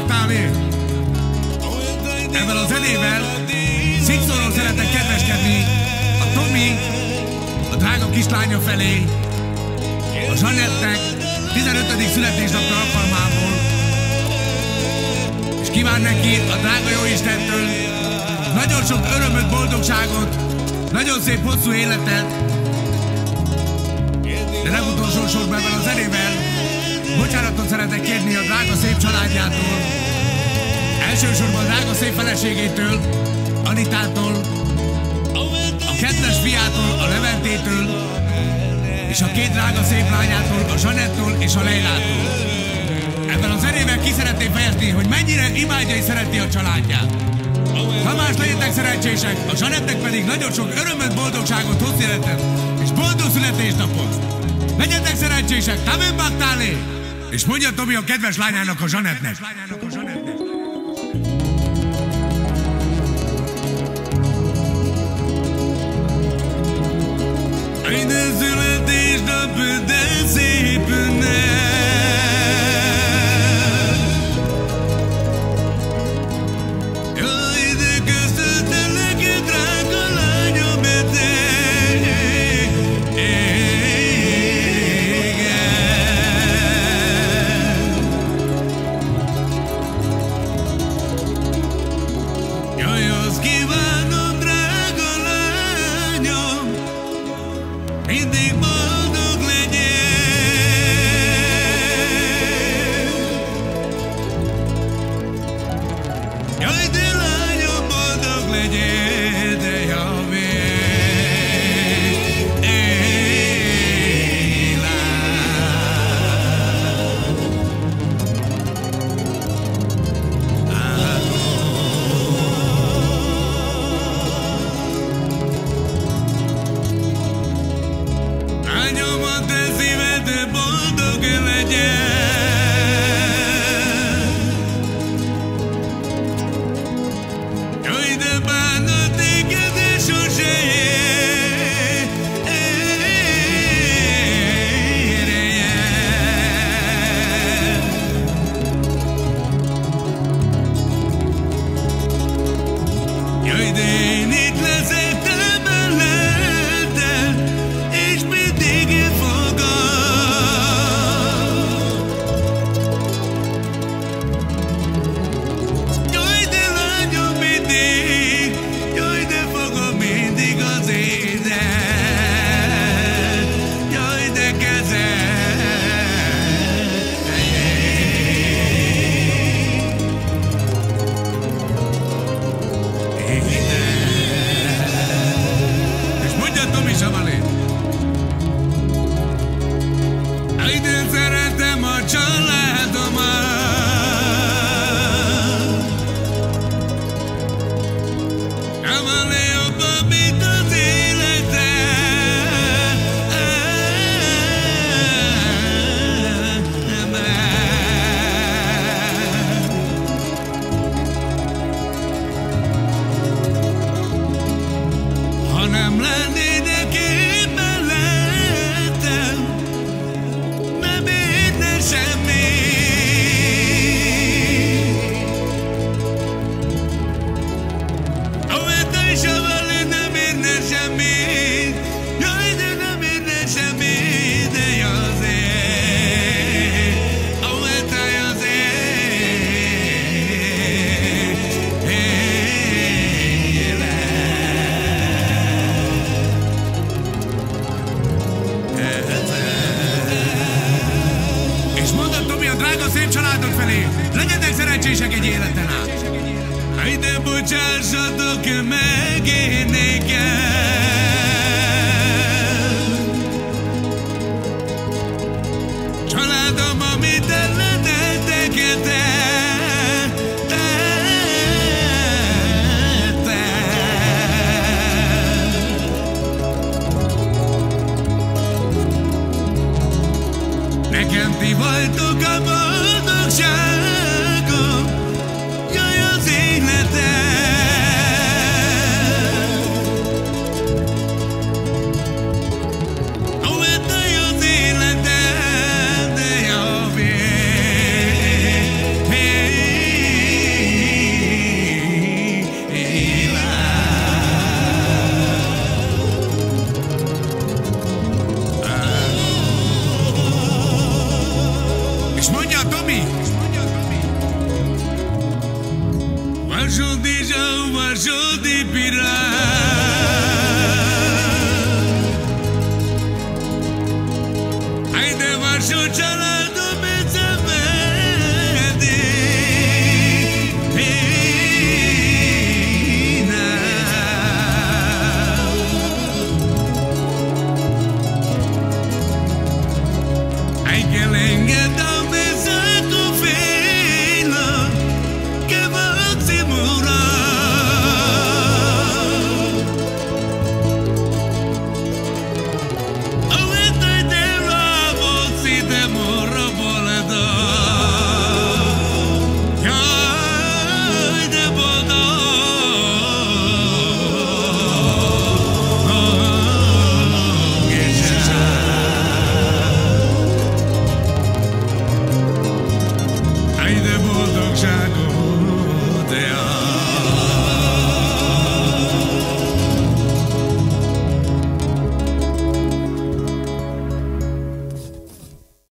Baktáli! Ezzel a zenével szikszóról szeretek kedveskedni a Tomi, a drága kislánya felé, a Zsanettnek 15. születésnapja alkalmából, és kíván neki a drága Jóistentől nagyon sok örömöt, boldogságot, nagyon szép hosszú életet, de nem utolsó sorban a zenével bocsánatot szeretek kérni a drága szép családjától, elsősorban drága szép feleségétől, Anitától, a kedves fiától, a Leventétől, és a két drága szép lányától, a Zsanettól és a Leilától. Ebben a zenével ki szeretném fejezni, hogy mennyire imádja és szereti a családját. Tamás, legyetek szerencsések, a Zsanettnek pedig nagyon sok örömöt, boldogságot, hosszú életet és boldog születésnapot. Legyetek szerencsések, Tamen Baktálé! És mondja Tomi a kedves lányának a Zsanettnek. Minden születésnap, de boldog I'm landing. És mondja Tomi a drága szép családok felé. Legyetek szerencsések egy életen át. Haydi bocsássatok meg én nékem. только мы, друзья. Tommy. Marjudi jau, marjudi Ainda Haide, de chala.